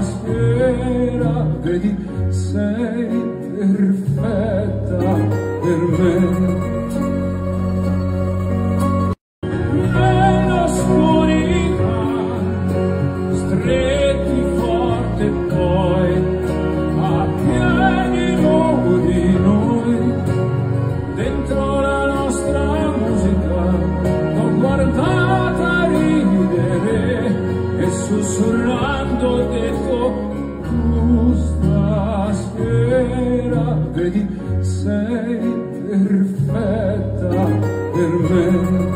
sera, vedi, sei perfetta per me. Nell'oscurità, stretti forte poi, a nudi noi, dentro la nostra musica, l'ho guardata ridere e sussurrando vedi sei perfetta per me